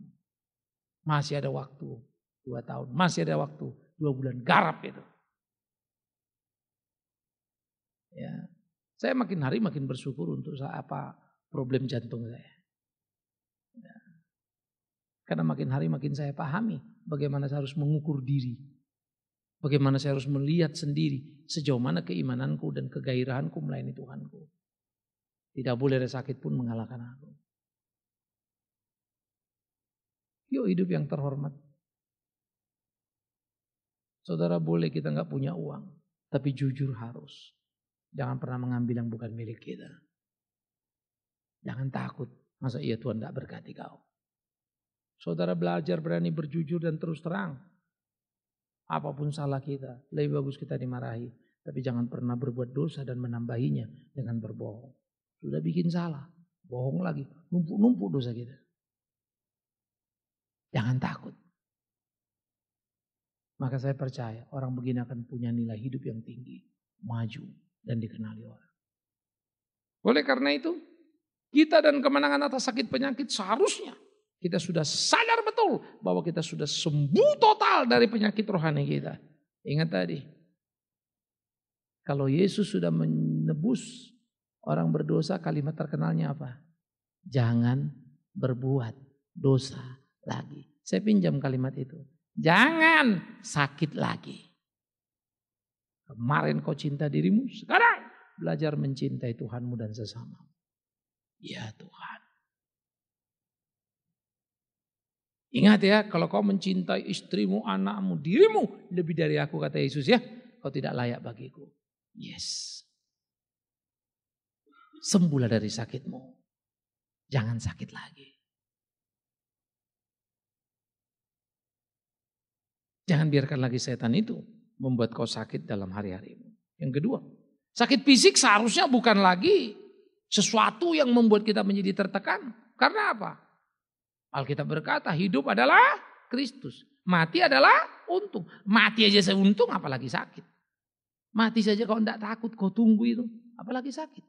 Masih ada waktu. Dua tahun. Masih ada waktu. Dua bulan. Garap itu. Ya, Saya makin hari makin bersyukur untuk apa problem jantung saya. Ya. Karena makin hari makin saya pahami bagaimana saya harus mengukur diri. Bagaimana saya harus melihat sendiri sejauh mana keimananku dan kegairahanku melayani Tuhanku. Tidak boleh ada sakit pun mengalahkan aku. Yuk hidup yang terhormat. Saudara boleh kita nggak punya uang, tapi jujur harus. Jangan pernah mengambil yang bukan milik kita. Jangan takut, masa iya Tuhan tidak berkati kau. Saudara belajar berani berjujur dan terus terang. Apa pun salah kita, lebih bagus kita dimarahi. Tapi jangan pernah berbuat dosa dan menambahinya dengan berbohong. Sudah bikin salah, bohong lagi, numpuk-numpuk dosa kita. Jangan takut. Maka saya percaya orang begini akan punya nilai hidup yang tinggi, maju dan dikenali orang. Oleh karena itu, kita dan kemenangan atas sakit penyakit seharusnya kita sudah sadar betul bahwa kita sudah sembuh total dari penyakit rohani kita. Ingat tadi, kalau Yesus sudah menebus orang berdosa, kalimat terkenalnya apa? Jangan berbuat dosa lagi. Saya pinjam kalimat itu. Jangan sakit lagi. Kemarin kau cinta dirimu, sekarang belajar mencintai Tuhanmu dan sesama. Ya Tuhan. Ingat ya, kalau kau mencintai istrimu, anakmu, dirimu lebih dari aku kata Yesus ya, kau tidak layak bagiku. Yes. Sembuhlah dari sakitmu. Jangan sakit lagi. Jangan biarkan lagi setan itu membuat kau sakit dalam hari-harimu. Yang kedua, sakit fisik seharusnya bukan lagi sesuatu yang membuat kita menjadi tertekan. Karena apa? Alkitab berkata hidup adalah Kristus. Mati adalah untung. Mati aja saya untung apalagi sakit. Mati saja kau tidak takut kau tunggu itu. Apalagi sakit.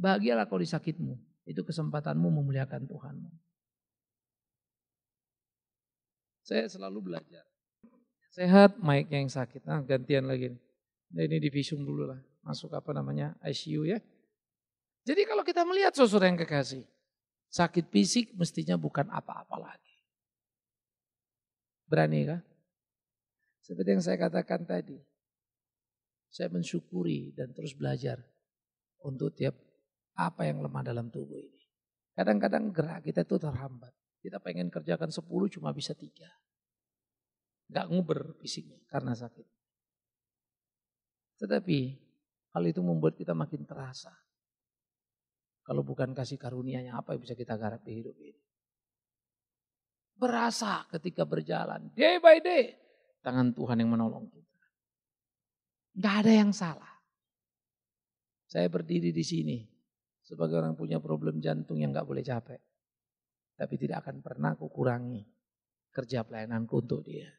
Bahagialah kau di sakitmu. Itu kesempatanmu memuliakan Tuhanmu. Saya selalu belajar. Sehat, mic yang sakit. Nah, gantian lagi. Nah, ini divisum dulu lah. Masuk apa namanya ICU ya. Jadi kalau kita melihat sosok yang kekasih. Sakit fisik mestinya bukan apa-apa lagi. Berani kah? Seperti yang saya katakan tadi. Saya mensyukuri dan terus belajar untuk tiap apa yang lemah dalam tubuh ini. Kadang-kadang gerak kita itu terhambat. Kita pengen kerjakan 10 cuma bisa tiga. Gak nguber fisiknya karena sakit. Tetapi hal itu membuat kita makin terasa. Kalau bukan kasih karunia-Nya apa yang bisa kita garap di hidup ini. Berasa ketika berjalan day by day tangan Tuhan yang menolong kita. Gak ada yang salah. Saya berdiri di sini sebagai orang punya problem jantung yang gak boleh capek. Tapi tidak akan pernah aku kurangi kerja pelayananku untuk dia.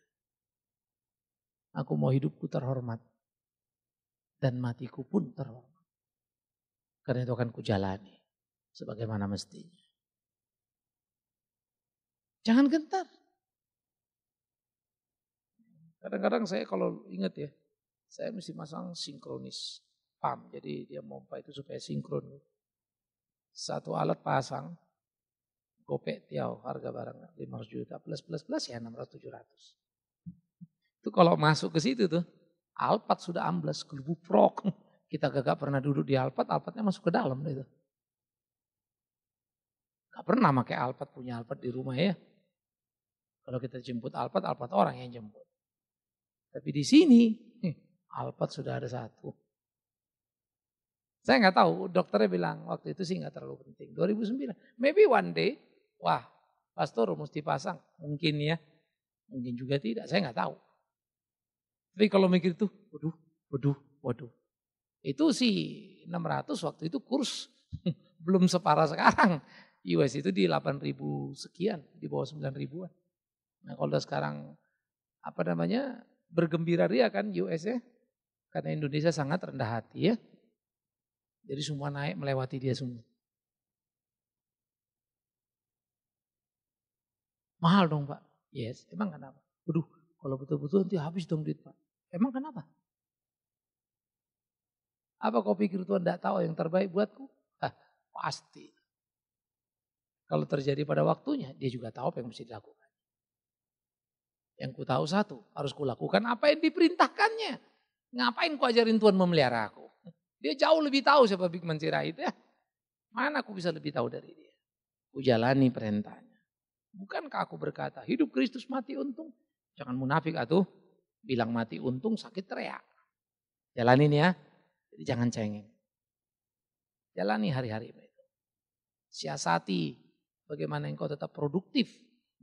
Aku mau hidupku terhormat. Dan matiku pun terhormat. Karena itu akan kujalani sebagaimana mestinya. Jangan gentar. Kadang-kadang saya kalau ingat ya, saya mesti masang sinkronis pump. Jadi dia pompa itu supaya sinkron. Satu alat pasang, gopek tiaw harga barang 500 juta plus plus plus ya 600 700. Itu kalau masuk ke situ tuh, Alphard sudah ambles, prok. Kita gak pernah duduk di Alphard, Alphardnya masuk ke dalam itu. Gak pernah pakai Alphard, punya Alphard di rumah ya. Kalau kita jemput Alphard, Alphard orang yang jemput. Tapi di sini, Alphard sudah ada satu. Saya nggak tahu, dokternya bilang waktu itu sih nggak terlalu penting. 2009, maybe one day, wah pastor mesti pasang. Mungkin ya, mungkin juga tidak, saya nggak tahu. Tapi kalau mikir itu, waduh, waduh, waduh. Itu sih 600 waktu itu kurs belum separah sekarang. US itu di 8 ribu sekian, di bawah 9 ribuan. Nah kalau sekarang apa namanya bergembira ria kan US ya, karena Indonesia sangat rendah hati ya. Jadi semua naik melewati dia semua. Mahal dong Pak. Yes, emang kenapa? Waduh, kalau betul-betul nanti habis dong duit Pak. Emang kenapa? Apa kau pikir Tuhan tidak tahu yang terbaik buatku? Hah, pasti. Kalau terjadi pada waktunya, dia juga tahu apa yang mesti dilakukan. Yang ku tahu satu, harus kulakukan apa yang diperintahkannya. Ngapain ku ajarin Tuhan memelihara aku? Dia jauh lebih tahu siapa Bigman Sirait ya. Mana aku bisa lebih tahu dari dia? Ku jalani perintahnya. Bukankah aku berkata, hidup Kristus mati untung? Jangan munafik atuh. Bilang mati untung sakit teriak. Jalanin ya. Jadi jangan cengeng. Jalani hari-hari itu. Siasati bagaimana engkau tetap produktif.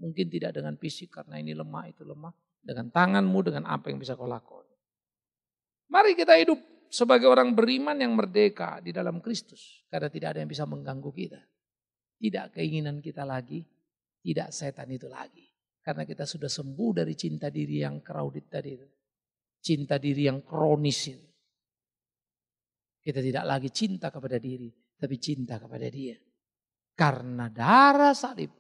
Mungkin tidak dengan fisik karena ini lemah itu lemah. Dengan tanganmu, dengan apa yang bisa kau lakukan. Mari kita hidup sebagai orang beriman yang merdeka di dalam Kristus. Karena tidak ada yang bisa mengganggu kita. Tidak keinginan kita lagi, tidak setan itu lagi. Karena kita sudah sembuh dari cinta diri yang crowded tadi. Cinta diri yang kronis itu. Kita tidak lagi cinta kepada diri, tapi cinta kepada dia. Karena darah salib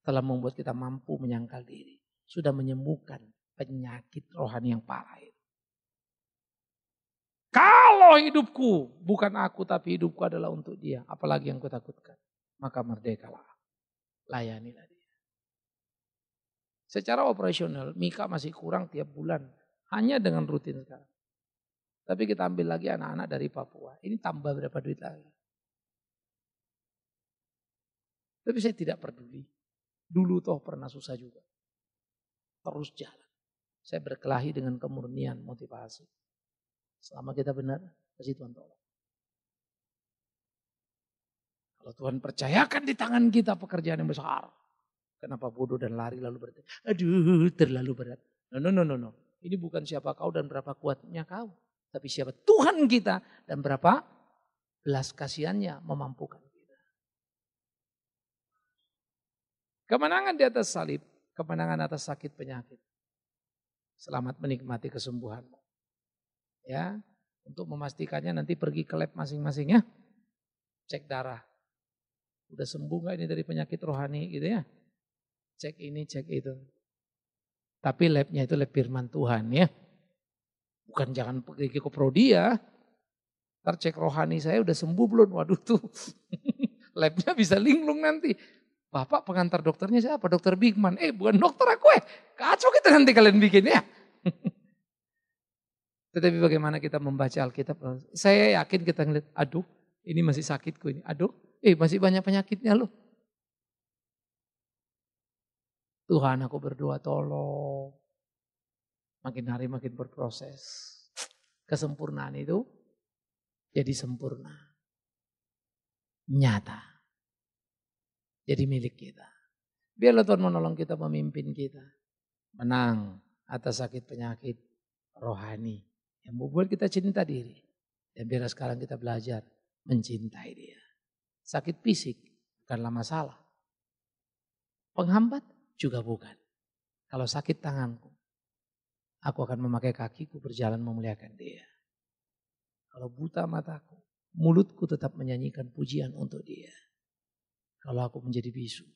telah membuat kita mampu menyangkal diri. Sudah menyembuhkan penyakit rohani yang parah itu. Kalau hidupku bukan aku tapi hidupku adalah untuk dia. Apalagi yang kutakutkan. Maka merdekalah. Layanilah dia. Secara operasional Mika masih kurang tiap bulan. Hanya dengan rutin sekarang. Tapi kita ambil lagi anak-anak dari Papua. Ini tambah berapa duit lagi. Tapi saya tidak peduli. Dulu toh pernah susah juga. Terus jalan. Saya berkelahi dengan kemurnian motivasi. Selama kita benar, pasti Tuhan tolong. Kalau Tuhan percayakan di tangan kita pekerjaan yang besar. Kenapa bodoh dan lari lalu berat? Aduh, terlalu berat. No, no, no, no, no. Ini bukan siapa kau dan berapa kuatnya kau. Tapi siapa Tuhan kita dan berapa belas kasihannya memampukan kita. Kemenangan di atas salib, kemenangan atas sakit penyakit. Selamat menikmati kesembuhanmu. Ya, untuk memastikannya nanti pergi ke lab masing-masing ya. Cek darah. Udah sembuh nggak ini dari penyakit rohani gitu ya. Cek ini, cek itu. Tapi labnya itu lab firman Tuhan ya. Bukan jangan pergi ke prodia. Ntar cek rohani saya udah sembuh belum? Waduh tuh. labnya bisa linglung nanti. Bapak pengantar dokternya siapa? Dokter Bigman. Eh bukan dokter aku eh. Kacau kita nanti kalian bikin ya. Tetapi bagaimana kita membaca Alkitab, saya yakin kita ngeliat, aduh ini masih sakitku ini, aduh eh masih banyak penyakitnya loh. Tuhan aku berdoa tolong. Makin hari makin berproses. Kesempurnaan itu jadi sempurna. Nyata. Jadi milik kita. Biarlah Tuhan menolong kita, memimpin kita. Menang atas sakit penyakit rohani. Yang membuat kita cinta diri. Dan biarlah sekarang kita belajar mencintai dia. Sakit fisik bukanlah masalah. Penghambat juga bukan. Kalau sakit tanganku, aku akan memakai kakiku berjalan memuliakan dia. Kalau buta mataku, mulutku tetap menyanyikan pujian untuk dia. Kalau aku menjadi bisu,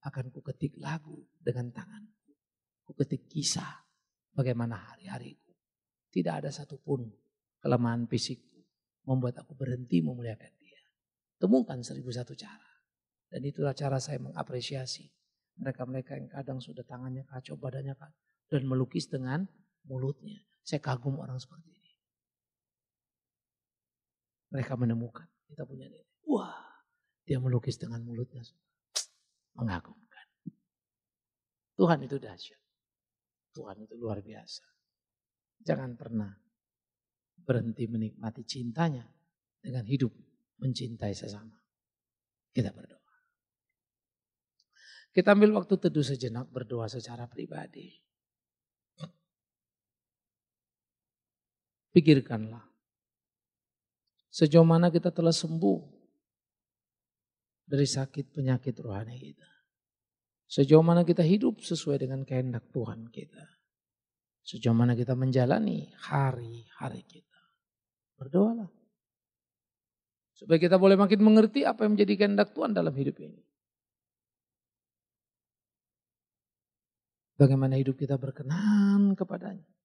akan ku ketik lagu dengan tanganku. Ku ketik kisah bagaimana hari-hariku. Tidak ada satupun kelemahan fisikku membuat aku berhenti memuliakan dia. Temukan seribu satu cara. Dan itulah cara saya mengapresiasi mereka-mereka yang kadang sudah tangannya kacau, badannya kacau. Dan melukis dengan mulutnya. Saya kagum orang seperti ini. Mereka menemukan, kita punya ini. Wah, dia melukis dengan mulutnya. Mengagumkan. Tuhan itu dahsyat. Tuhan itu luar biasa. Jangan pernah berhenti menikmati cintanya dengan hidup mencintai sesama. Kita berdoa. Kita ambil waktu teduh sejenak berdoa secara pribadi. Pikirkanlah. Sejauh mana kita telah sembuh dari sakit penyakit rohani kita. Sejauh mana kita hidup sesuai dengan kehendak Tuhan kita. Sejauh mana kita menjalani hari-hari kita. Berdoalah. Supaya kita boleh makin mengerti apa yang menjadi kehendak Tuhan dalam hidup ini. Bagaimana hidup kita berkenan kepadanya.